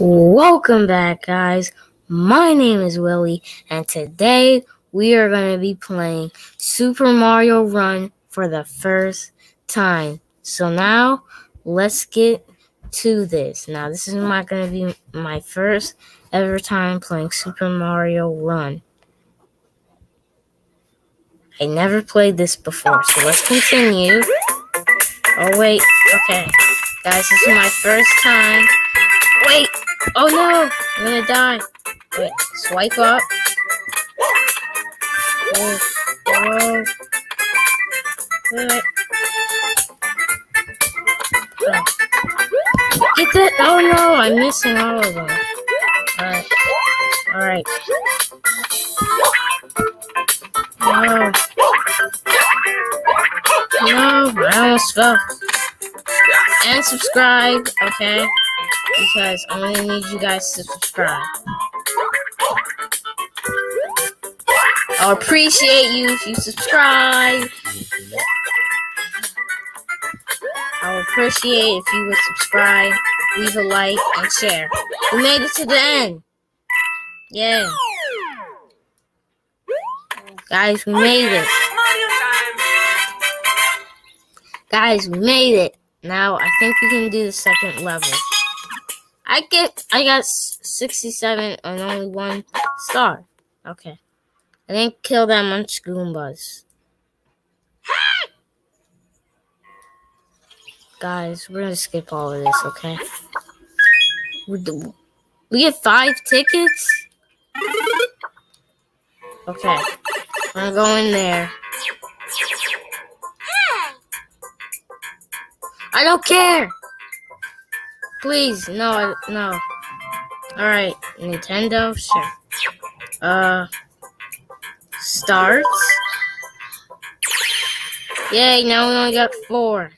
Welcome back, guys. My name is Willie, and today we are going to be playing Super Mario Run for the first time. So now let's get to this. Now, this is not going to be my first ever time playing Super Mario Run. I never played this before, so let's continue. Oh, wait. Okay. Guys, this is my first time. Wait! Oh no! I'm gonna die. Wait, swipe up. Whoa. Whoa. Wait. Oh. Get that! Oh no! I'm missing all of them. Alright. Alright. No. No, I almost fell. And subscribe, okay? Because I only need you guys to subscribe. I'll appreciate you if you subscribe. I'll appreciate if you would subscribe, leave a like, and share. We made it to the end. Yeah. Guys, we made it. Guys, we made it. Now, I think we can do the second level. I get, I got 67 and only one star. Okay. I didn't kill that much Goombas. Guys, we're gonna skip all of this, okay? We get five tickets? Okay. I'm gonna go in there. I don't care! Please, no, no. Alright, Nintendo, sure. Uh, starts. Yay, now we only got four.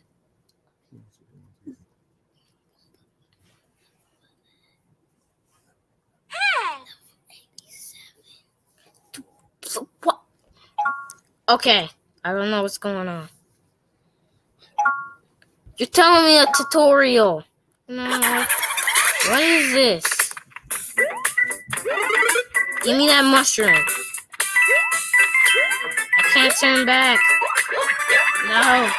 Okay, I don't know what's going on. You're telling me a tutorial. What is this? Give me that mushroom. I can't turn back. No.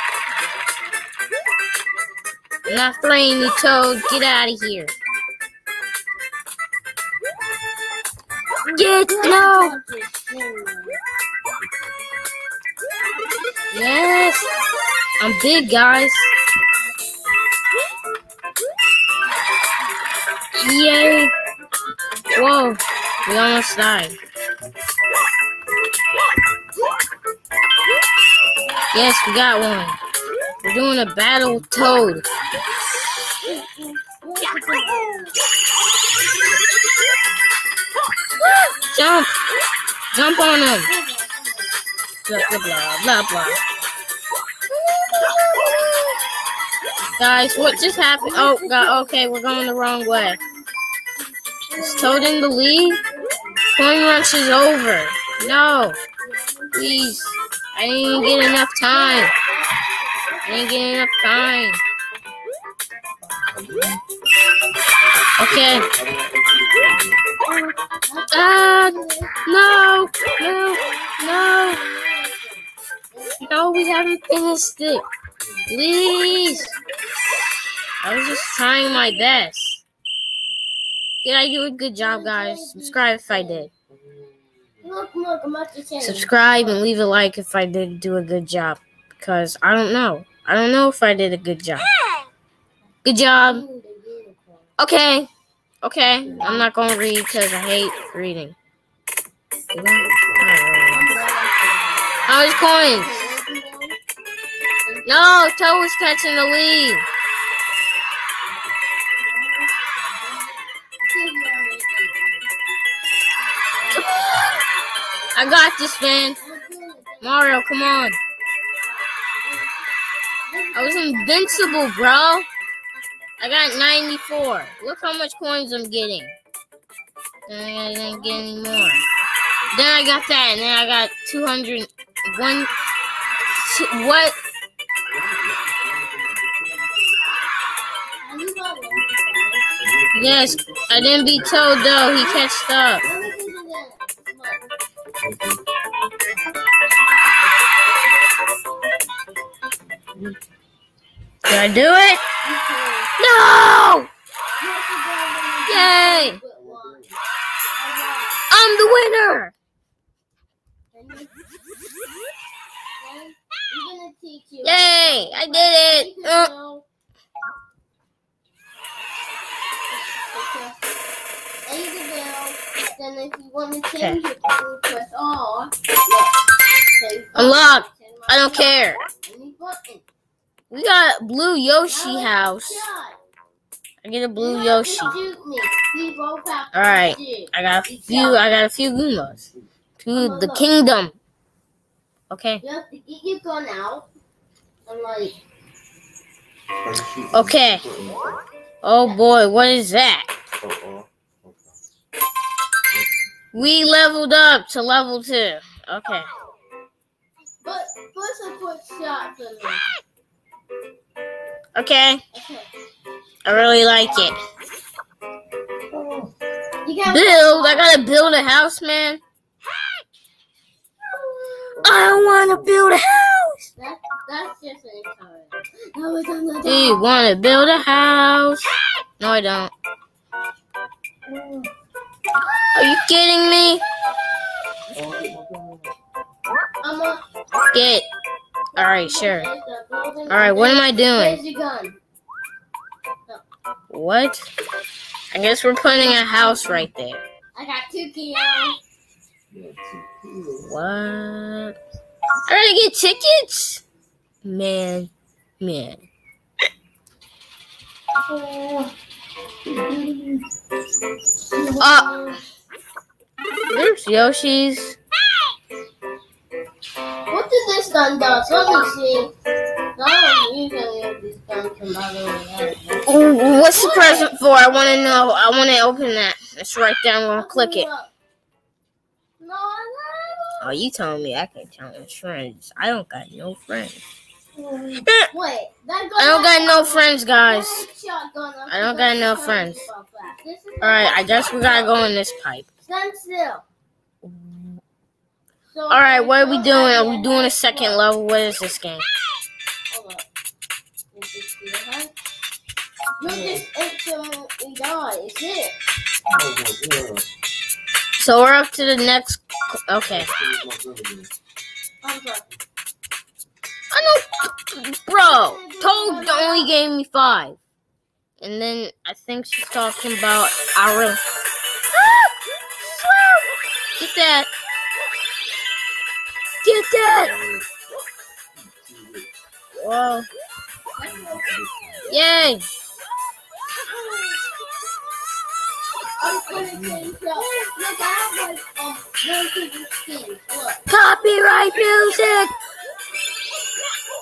I'm not playing you, Toad. Get out of here. Get no. Yes. I'm big, guys. Yay! Whoa, we almost died. Yes, we got one. We're doing a battle toad. Jump! Jump on him! Blah, blah, blah, blah, blah. Guys, what just happened? Oh, God, okay, we're going the wrong way. Toad in the lead? Coin Rush is over. No. Please. I didn't get enough time. I didn't get enough time. Okay. Ah, no, no, no. No, we haven't finished it. Please. I was just trying my best. Did I do a good job, guys? Subscribe if I did. Look, look, I'm the channel. Subscribe and leave a like if I did do a good job. Because I don't know. I don't know if I did a good job. Good job. Okay. Okay. I'm not going to read because I hate reading. How much coins? No, Toad was catching the lead. I got this, man. Mario, come on. I was invincible, bro. I got 94. Look how much coins I'm getting. Then I didn't get any more. Then I got that, and then I got 201. Two, what? Yes, I didn't be told though. He catched up. Did I do it? No! Yay! I'm the winner! Yay! I did it! Uh, if you want to change it, you press R. Unlock. I don't care. We got blue Yoshi house. I get a blue Yoshi. to shoot me. We both have to Alright. I got a few. I got a few Goombas to the kingdom. Okay. You have to get your gun out. And like, Okay. Oh boy, what is that? We leveled up to level two. Okay. but first I put me. Okay. Okay. I really like it. Build. I gotta build a house, man. I want to build a house. That, that's just an encouragement. No, it's on the Do you want to build a house? No, I don't. Are you kidding me? Get. All right, sure. All All right, what am I doing? Your gun? What? I guess we're putting a house right there. I got two kills. What? I gotta get tickets? Man, man. Uh, There's Yoshi's. What does this gun do? Let me see. What's the present for? I want to know. I want to open that. It's right there. I'm gonna click it. Oh, you telling me I can challenge friends? I don't got no friends. Wait, I don't got no friends, guys. I don't got no friends. All right, I guess we gotta go in this pipe. Stand still. All right, what are we doing? Are we doing a second level? What is this game? You just instantly die. Is it? So we're up to the next. Okay. I'm sorry. I know, bro. Toad only gave me five, and then I think she's talking about our. Ah! Get that! Get that! Whoa! Yay! Copyright music!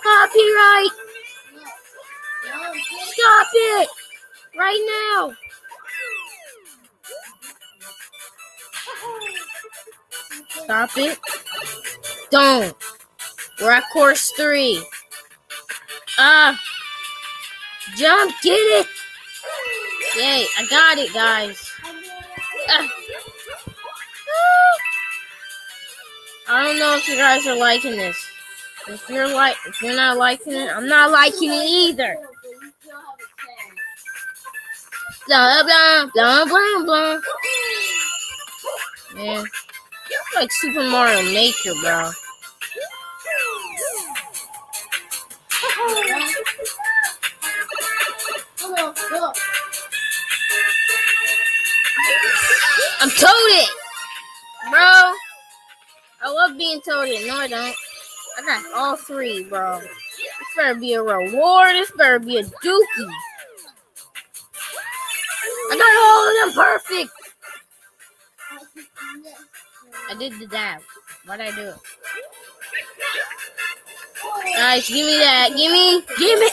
Copyright! Stop it! Right now! Stop it. Don't. We're at course three. Ah. Jump, get it! Yay, I got it, guys. I don't know if you guys are liking this. If you're like, if you're not liking it, I'm not liking it either. Blah blah blah blah blah. Man, like Super Mario Maker, bro. I'm toted, bro. I love being toted. No, I don't. I got all three, bro. This better be a reward. This better be a dookie. I got all of them perfect. I did the dab. Why'd I do it? Guys, give me that. Give me. Give me.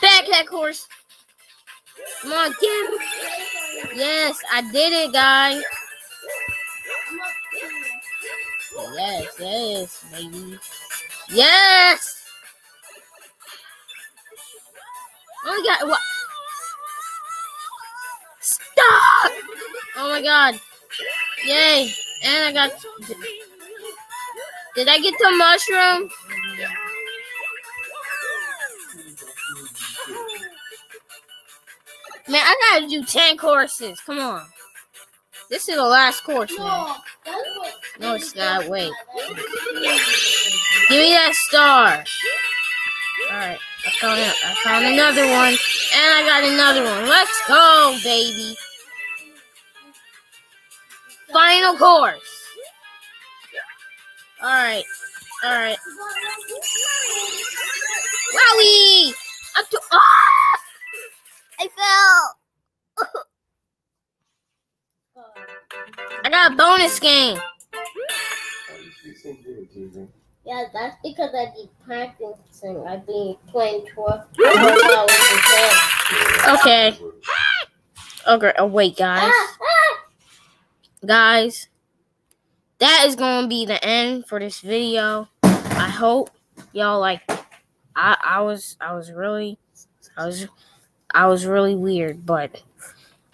Back that course. Come on, me. Yes, I did it, guys. Yes, yes, baby. Yes. Oh my god, what? Stop! Oh my god. Yay. And I got. Did I get the mushroom? Man, I gotta do 10 courses. Come on. This is the last course, man. No, it's not. Wait. Give me that star. Alright. I found, I found another one. And I got another one. Let's go, baby. Final course. Alright. Alright. Wowie! I'm too. Ah! Bonus game. Yeah, that's because I be practicing. I've been playing 12 hours a day. Okay. Okay. Oh wait, guys. Guys, that is going to be the end for this video. I hope y'all like. I I was I was really I was I was really weird, but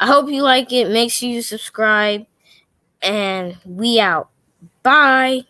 I hope you like it. Make sure you subscribe, and we out. Bye.